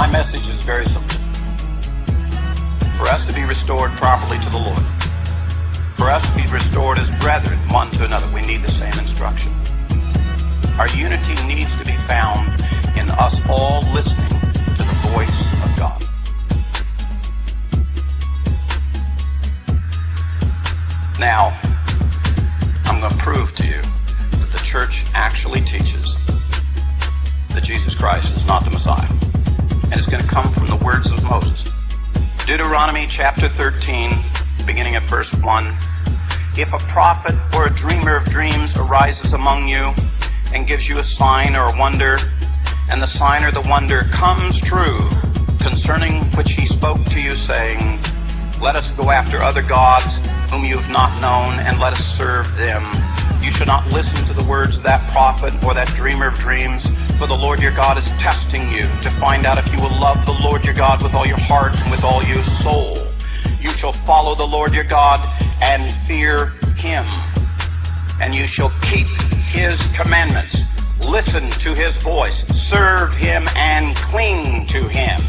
My message is very simple. For us to be restored properly to the Lord, for us to be restored as brethren one to another, we need the same instruction. Our unity needs to be found in us all listening to the voice of God. Now, I'm going to prove to you that the church actually teaches that Jesus Christ is not the Messiah. And it's going to come from the words of Moses. Deuteronomy chapter 13, beginning at verse 1. If a prophet or a dreamer of dreams arises among you and gives you a sign or a wonder, and the sign or the wonder comes true concerning which he spoke to you, saying, Let us go after other gods whom you have not known, and let us serve them. Shall not listen to the words of that prophet or that dreamer of dreams, for the Lord your God is testing you to find out if you will love the Lord your God with all your heart and with all your soul. You shall follow the Lord your God and fear him, and you shall keep his commandments. Listen to his voice, serve him, and cling to him.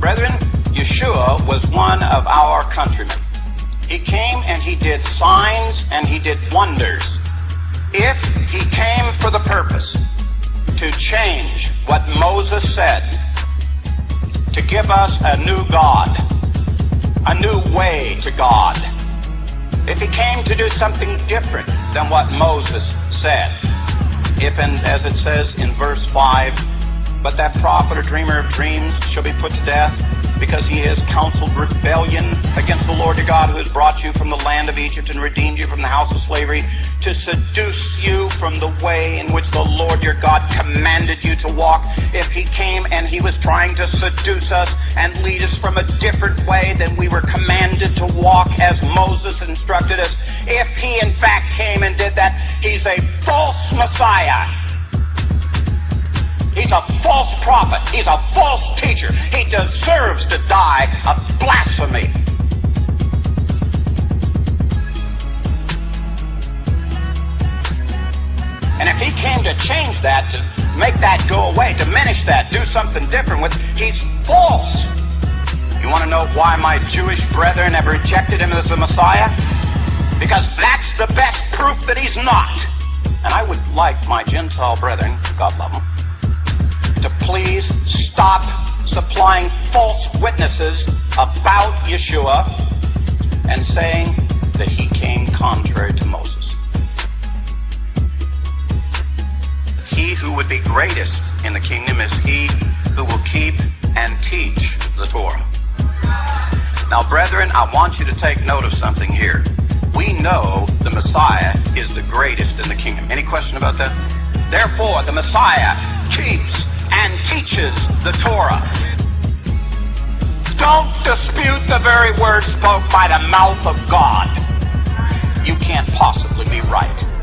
Brethren, Yeshua was one of our countrymen. He came and he did signs and he did wonders. If he came for the purpose to change what Moses said, to give us a new God, a new way to God, if he came to do something different than what Moses said, if and as it says in verse 5, but that prophet or dreamer of dreams shall be put to death because he has counseled rebellion against the Lord your God who has brought you from the land of Egypt and redeemed you from the house of slavery to seduce you from the way in which the Lord your God commanded you to walk. If he came and he was trying to seduce us and lead us from a different way than we were commanded to walk as Moses instructed us, if he in fact came and did that, he's a false Messiah. He's a false prophet. He's a false teacher. He deserves to die of blasphemy. And if he came to change that, to make that go away, diminish that, do something different with, he's false. You want to know why my Jewish brethren have rejected him as the Messiah? Because that's the best proof that he's not. And I would like my Gentile brethren, God love them, to please stop supplying false witnesses about Yeshua and saying that he came contrary to Moses. He who would be greatest in the kingdom is he who will keep and teach the Torah. Now, brethren, I want you to take note of something here. We know the Messiah is the greatest in the kingdom. Any question about that? Therefore, the Messiah keeps and teaches the Torah. Don't dispute the very words spoke by the mouth of God. You can't possibly be right.